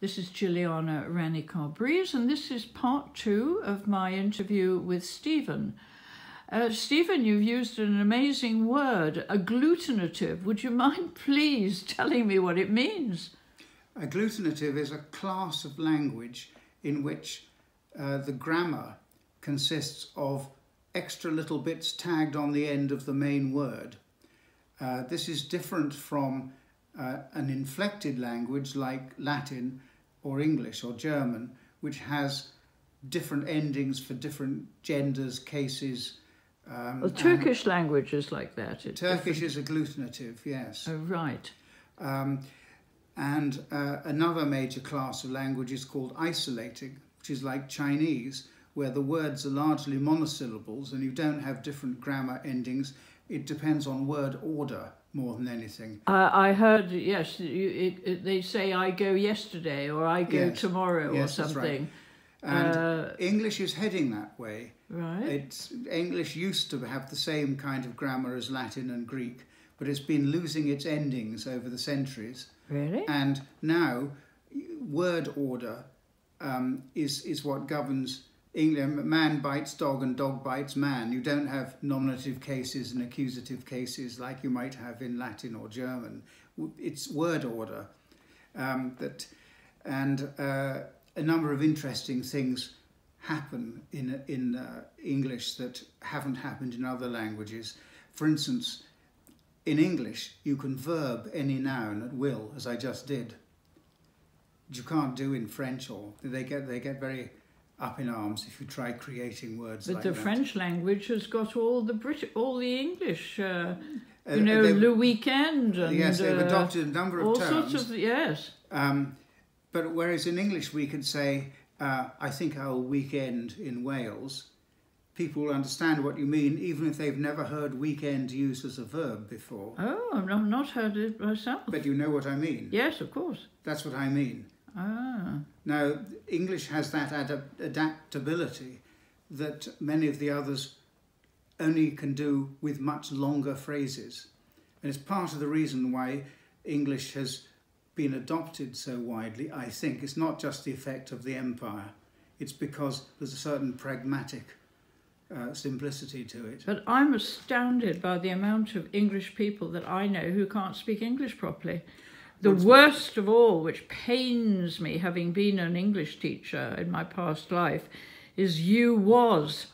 This is Jilliana Ranicar Breese, and this is part two of my interview with Stephen. Uh, Stephen, you've used an amazing word, agglutinative. Would you mind please telling me what it means? Agglutinative is a class of language in which uh, the grammar consists of extra little bits tagged on the end of the main word. Uh, this is different from uh, an inflected language like Latin or English or German, which has different endings for different genders, cases. Um, well, Turkish language is like that. It's Turkish different. is agglutinative, yes. Oh, right. Um, and uh, another major class of language is called isolating, which is like Chinese, where the words are largely monosyllables and you don't have different grammar endings. It depends on word order more than anything. Uh, I heard, yes, you, it, it, they say I go yesterday or I go yes. tomorrow yes, or something. Right. And uh, English is heading that way. Right. It's, English used to have the same kind of grammar as Latin and Greek, but it's been losing its endings over the centuries. Really? And now, word order um, is, is what governs man bites dog and dog bites man. You don't have nominative cases and accusative cases like you might have in Latin or German. It's word order. Um, that, and uh, a number of interesting things happen in, in uh, English that haven't happened in other languages. For instance, in English, you can verb any noun at will, as I just did. You can't do in French, or they get they get very up in arms if you try creating words but like the that. French language has got all the Brit all the English uh, uh, you know le weekend and yes they've uh, adopted a number of all terms. sorts of yes. Um, but whereas in English we could say uh, I think I'll weekend in Wales people will understand what you mean even if they've never heard weekend used as a verb before. Oh I've not heard it myself. But you know what I mean. Yes of course. That's what I mean Ah. Now, English has that adaptability that many of the others only can do with much longer phrases. And it's part of the reason why English has been adopted so widely, I think. It's not just the effect of the empire, it's because there's a certain pragmatic uh, simplicity to it. But I'm astounded by the amount of English people that I know who can't speak English properly. The worst of all, which pains me, having been an English teacher in my past life, is you was.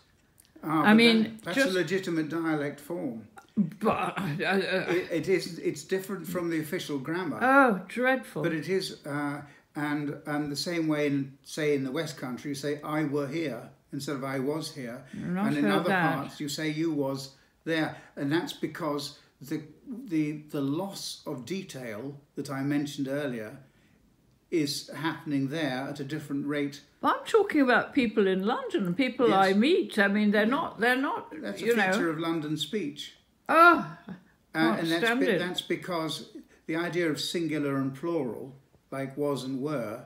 Ah, I mean, that, that's just, a legitimate dialect form. But uh, uh, it, it is. It's different from the official grammar. Oh, dreadful! But it is, uh, and and the same way in say in the West Country, you say I were here instead of I was here, and in other that. parts you say you was there, and that's because the, the, the loss of detail that I mentioned earlier is happening there at a different rate. Well, I'm talking about people in London, people yes. I meet. I mean, they're not, they're not, That's a feature know. of London speech. Oh, uh, and that's, be, that's because the idea of singular and plural, like was and were,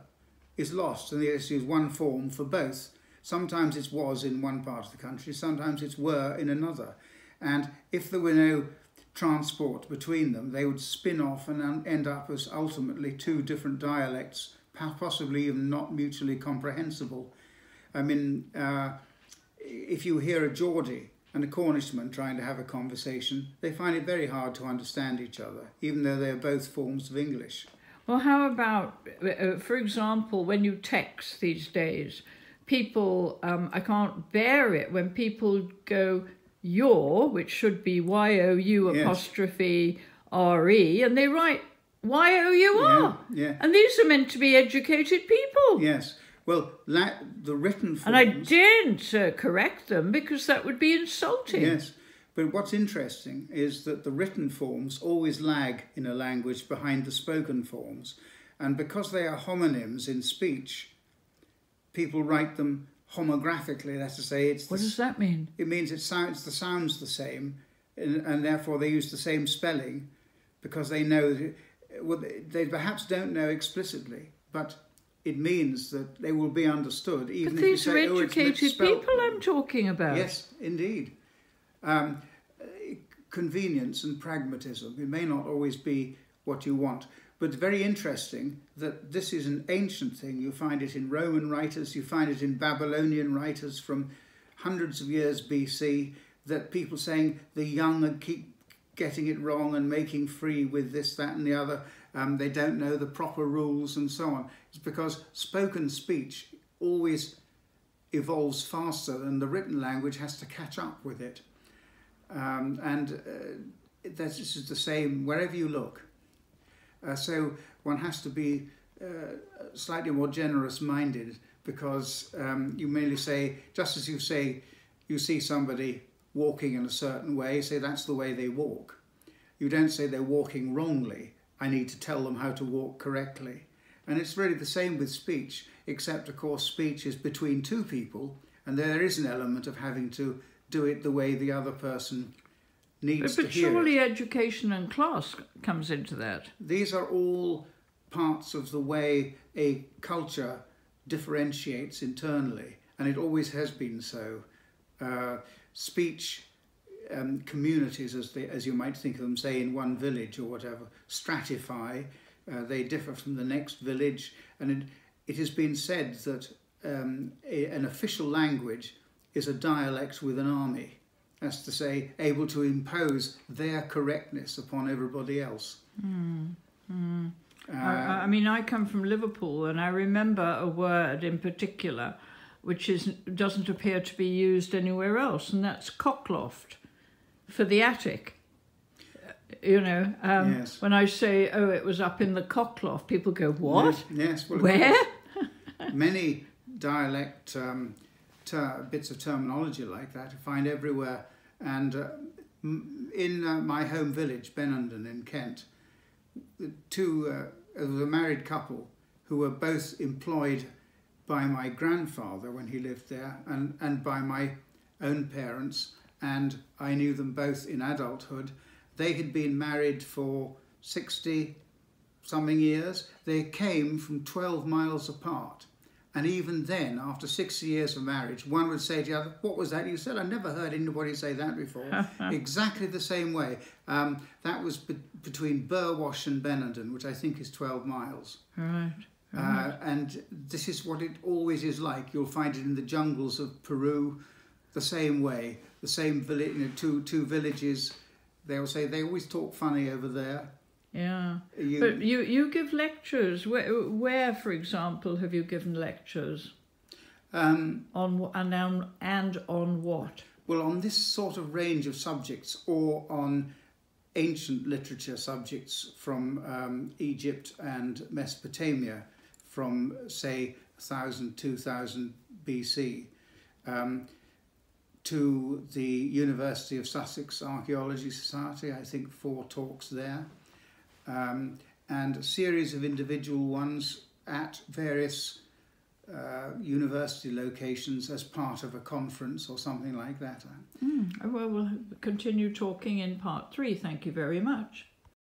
is lost, and there's one form for both. Sometimes it's was in one part of the country, sometimes it's were in another. And if there were no transport between them, they would spin off and end up as ultimately two different dialects, possibly even not mutually comprehensible. I mean, uh, if you hear a Geordie and a Cornishman trying to have a conversation, they find it very hard to understand each other, even though they're both forms of English. Well, how about, uh, for example, when you text these days, people, um, I can't bear it when people go your, which should be Y O U apostrophe R E, and they write Y O U R. Yeah, And these are meant to be educated people. Yes. Well, the written forms. And I didn't uh, correct them because that would be insulting. Yes. But what's interesting is that the written forms always lag in a language behind the spoken forms. And because they are homonyms in speech, people write them homographically. That's to say, it's what does that mean? It means it sounds the sounds the same, and, and therefore they use the same spelling because they know. That, well, they perhaps don't know explicitly, but it means that they will be understood. Even but these are say, oh, educated oh, people I'm talking about. Yes, indeed. Um, convenience and pragmatism. It may not always be what you want. But very interesting that this is an ancient thing. You find it in Roman writers, you find it in Babylonian writers from hundreds of years BC, that people saying the young keep getting it wrong and making free with this, that, and the other. Um, they don't know the proper rules and so on. It's because spoken speech always evolves faster and the written language has to catch up with it. Um, and uh, this is the same wherever you look. Uh, so one has to be uh, slightly more generous minded because um, you merely say, just as you say, you see somebody walking in a certain way, say that's the way they walk. You don't say they're walking wrongly. I need to tell them how to walk correctly. And it's really the same with speech, except, of course, speech is between two people, and there is an element of having to do it the way the other person needs but, but to hear surely it. education and class comes into that. These are all parts of the way a culture differentiates internally, and it always has been so. Uh, speech um, communities, as, they, as you might think of them, say in one village or whatever, stratify. Uh, they differ from the next village, and it, it has been said that um, a, an official language is a dialect with an army. That's to say, able to impose their correctness upon everybody else. Mm. Mm. Uh, I, I mean, I come from Liverpool, and I remember a word in particular which is, doesn't appear to be used anywhere else, and that's cockloft for the attic. You know, um, Yes. when I say, oh, it was up in the cockloft, people go, what? Yes, yes well, Where? many dialect um, bits of terminology like that you find everywhere. And uh, in uh, my home village, Benenden in Kent, two uh, was a married couple who were both employed by my grandfather when he lived there, and, and by my own parents, and I knew them both in adulthood. They had been married for 60 something years. They came from 12 miles apart. And even then, after 60 years of marriage, one would say to the other, What was that you said? I never heard anybody say that before. exactly the same way. Um, that was be- between Burwash and Benenden, which I think is 12 miles. Right. Uh, and this is what it always is like. You'll find it in the jungles of Peru, the same way. The same village, you know, two two villages. They'll say they always talk funny over there. Yeah. You, But you, you give lectures. Where, where, for example, have you given lectures? um, On and on, and on what? well, on this sort of range of subjects, or on ancient literature subjects from um, Egypt and Mesopotamia, from say 1000, 2000 BC. Um, to the University of Sussex Archaeology Society, I think four talks there, um, and a series of individual ones at various uh, university locations as part of a conference or something like that. Mm. Well, we'll continue talking in part three. Thank you very much.